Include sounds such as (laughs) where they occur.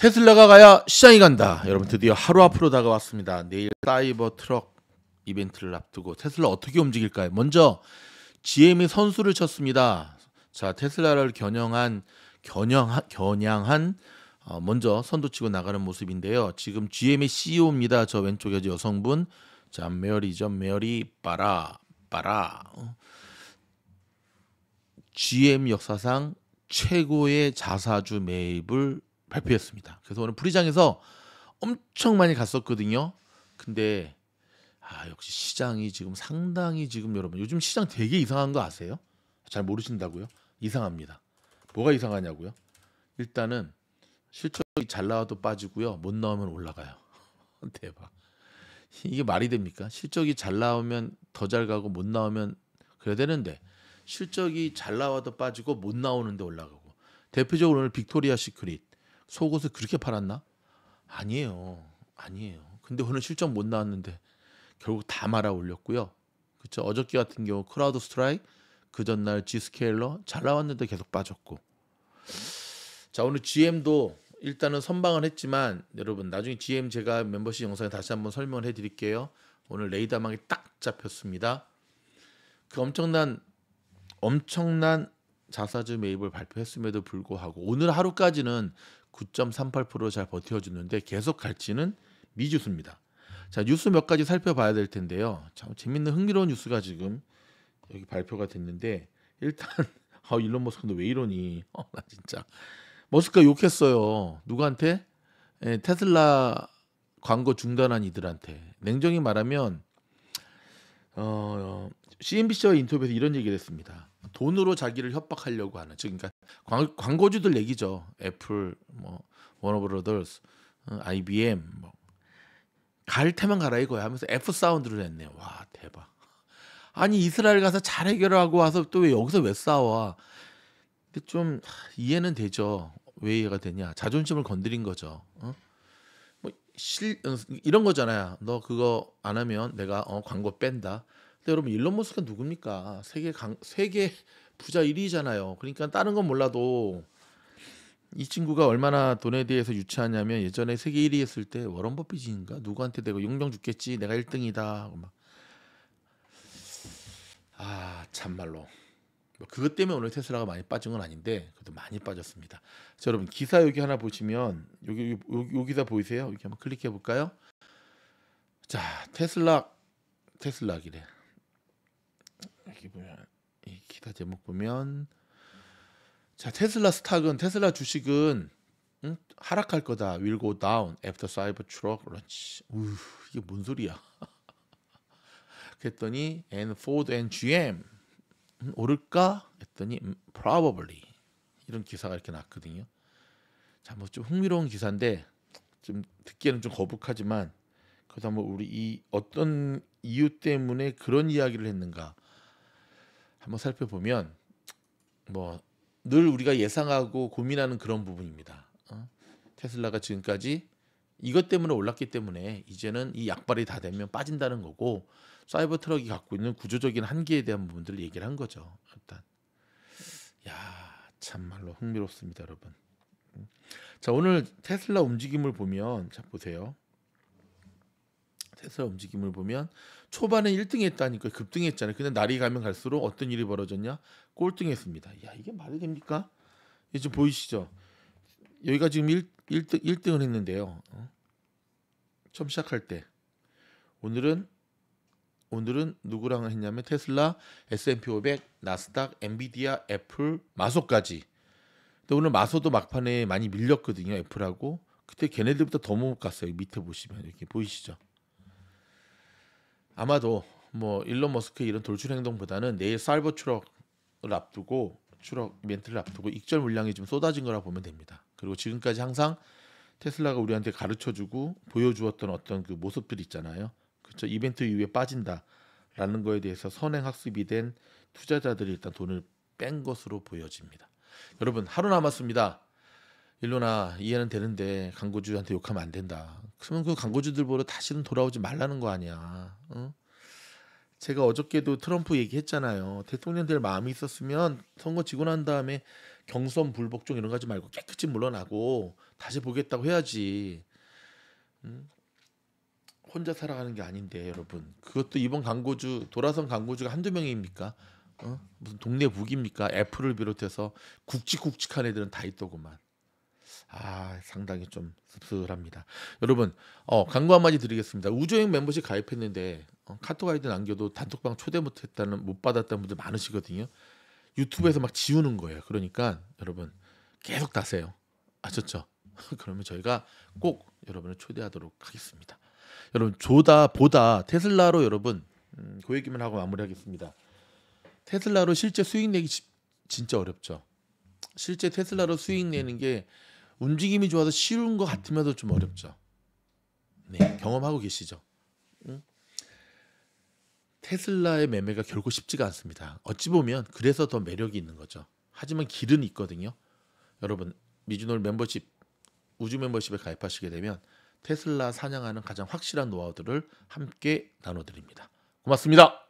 테슬라가 가야 시장이 간다. 여러분 드디어 하루 앞으로 다가왔습니다. 내일 사이버 트럭 이벤트를 앞두고 테슬라 어떻게 움직일까요? 먼저 GM이 선수를 쳤습니다. 자 테슬라를 겨냥한 겨냥한 겨냥한 어, 먼저 선두치고 나가는 모습인데요. 지금 GM의 CEO입니다. 저 왼쪽에 여성분 자 메어리죠. 메어리 빠라 빠라 어. GM 역사상 최고의 자사주 매입을 발표했습니다. 그래서 오늘 프리장에서 엄청 많이 갔었거든요. 근데 아 역시 시장이 지금 상당히 지금 여러분 요즘 시장 되게 이상한 거 아세요? 잘 모르신다고요? 이상합니다. 뭐가 이상하냐고요? 일단은 실적이 잘 나와도 빠지고요. 못 나오면 올라가요. (laughs) 대박. 이게 말이 됩니까? 실적이 잘 나오면 더 잘 가고 못 나오면 그래야 되는데 실적이 잘 나와도 빠지고 못 나오는데 올라가고 대표적으로 오늘 Victoria's Secret 속옷을 그렇게 팔았나? 아니에요. 아니에요. 근데 오늘 실적 못 나왔는데 결국 다 말아 올렸고요. 그렇죠. 어저께 같은 경우 CrowdStrike 그 전날 Zscaler 잘 나왔는데 계속 빠졌고. 자, 오늘 GM도 일단은 선방을 했지만 여러분 나중에 GM 제가 멤버십 영상에 다시 한번 설명을 해 드릴게요. 오늘 레이더망이 딱 잡혔습니다. 그 엄청난 엄청난 자사주 매입을 발표했음에도 불구하고 오늘 하루까지는 9.38%잘 버텨주는데 계속 갈지는 미지수입니다. 자 뉴스 몇 가지 살펴봐야 될 텐데요. 참 재밌는 흥미로운 뉴스가 지금 여기 발표가 됐는데 일단 (laughs) 아 일론 머스크는 왜 이러니? (laughs) 어, 나 진짜 머스크가 욕했어요. 누구한테? 에, 테슬라 광고 중단한 이들한테. 냉정히 말하면 어, CNBC와 인터뷰에서 이런 얘기를 했습니다. 돈으로 자기를 협박하려고 하는 즉 그러니까 광, 광고주들 얘기죠. 애플, 뭐 Warner Brothers, 어, IBM 뭐 갈 테면 가라 이거야 하면서 F sound를 했네요. 와 대박. 아니 이스라엘 가서 잘 해결하고 와서 또 왜 여기서 왜 싸워? 근데 좀 이해는 되죠. 왜 이해가 되냐? 자존심을 건드린 거죠. 어? 뭐 실, 어, 이런 거잖아요. 너 그거 안 하면 내가 어, 광고 뺀다. 근데 여러분 일론 머스크가 누굽니까? 세계 강, 세계 부자 1위잖아요. 그러니까 다른 건 몰라도 이 친구가 얼마나 돈에 대해서 유치하냐면 예전에 세계 1위 했을 때 워런 버핏인가 누구한테 내가 용병 죽겠지 내가 1등이다 아 참말로 뭐 그것 때문에 오늘 테슬라가 많이 빠진 건 아닌데 그래도 많이 빠졌습니다. 자, 여러분 기사 여기 하나 보시면 여기 여기, 여기 기사 보이세요? 여기 한번 클릭해 볼까요? 자 테슬라 테슬라기래 여기 보면 이 기사 제목 보면 자 테슬라 스탁은 테슬라 주식은 응? 하락할 거다. will go down after Cybertruck launch. 우 이게 뭔 소리야? (laughs) 그랬더니 and Ford and GM 음, 오를까 했더니 음, probably 이런 기사가 이렇게 났거든요. 자, 뭐 좀 흥미로운 기사인데 좀 듣기에는 좀 거북하지만 그래도 한번 우리 이 어떤 이유 때문에 그런 이야기를 했는가 한번 살펴보면 뭐 늘 우리가 예상하고 고민하는 그런 부분입니다. 어? 테슬라가 지금까지 이것 때문에 올랐기 때문에 이제는 이 약발이 다 되면 빠진다는 거고 Cybertruck이 갖고 있는 구조적인 한계에 대한 부분들을 얘기를 한 거죠. 일단 야 참말로 흥미롭습니다, 여러분. 자 오늘 테슬라 움직임을 보면 자 보세요. 테슬라 움직임을 보면 초반에 1등했다니까 급등했잖아요. 근데 날이 가면 갈수록 어떤 일이 벌어졌냐? 꼴등했습니다. 야 이게 말이 됩니까? 이제 좀 보이시죠? 여기가 지금 1, 1등 1등을 했는데요. 어? 처음 시작할 때 오늘은 오늘은 누구랑 했냐면 테슬라, S&P 500, 나스닥, 엔비디아, 애플, 마소까지. 근데 오늘 마소도 막판에 많이 밀렸거든요. 애플하고. 그때 걔네들보다 더못 갔어요. 밑에 보시면 이렇게 보이시죠? 아마도 뭐 일론 머스크의 이런 돌출 행동보다는 내일 사이버 추럭을 앞두고 추럭 이벤트를 앞두고 익절 물량이 좀 쏟아진 거라 보면 됩니다. 그리고 지금까지 항상 테슬라가 우리한테 가르쳐주고 보여주었던 어떤 그 모습들 있잖아요. 그렇죠. 이벤트 이후에 빠진다라는 거에 대해서 선행 학습이 된 투자자들이 일단 돈을 뺀 것으로 보여집니다. 여러분 하루 남았습니다. 일로나 이해는 되는데 광고주한테 욕하면 안 된다. 그러면 그 광고주들보다 다시는 돌아오지 말라는 거 아니야. 응? 제가 어저께도 트럼프 얘기했잖아요. 대통령 될 마음이 있었으면 선거 지고 난 다음에 경선 불복종 이런 거 하지 말고 깨끗이 물러나고 다시 보겠다고 해야지. 음? 혼자 살아가는 게 아닌데 여러분 그것도 이번 광고주 돌아선 광고주가 한두 명입니까? 어? 무슨 동네 북입니까? 애플을 비롯해서 굵직굵직한 애들은 다 있더구만. 아 상당히 좀 씁쓸합니다. 여러분 어, 광고 한마디 드리겠습니다. 우주여행 멤버십 가입했는데 어, 카톡 아이디 남겨도 단톡방 초대 못했다는 못 받았다는 분들 많으시거든요. 유튜브에서 막 지우는 거예요. 그러니까 여러분 계속 다세요. 아셨죠? (laughs) 그러면 저희가 꼭 여러분을 초대하도록 하겠습니다. 여러분 조다 보다 테슬라로 여러분 음, 그 얘기만 하고 마무리하겠습니다. 테슬라로 실제 수익 내기 지- 진짜 어렵죠. 실제 테슬라로 수익 내는 게 움직임이 좋아서 쉬운 것 같으면서 좀 어렵죠. 네, 경험하고 계시죠. 응? 테슬라의 매매가 결코 쉽지가 않습니다. 어찌 보면 그래서 더 매력이 있는 거죠. 하지만 길은 있거든요. 여러분 미주놀 멤버십 우주 멤버십에 가입하시게 되면 테슬라 사냥하는 가장 확실한 노하우들을 함께 나눠드립니다. 고맙습니다.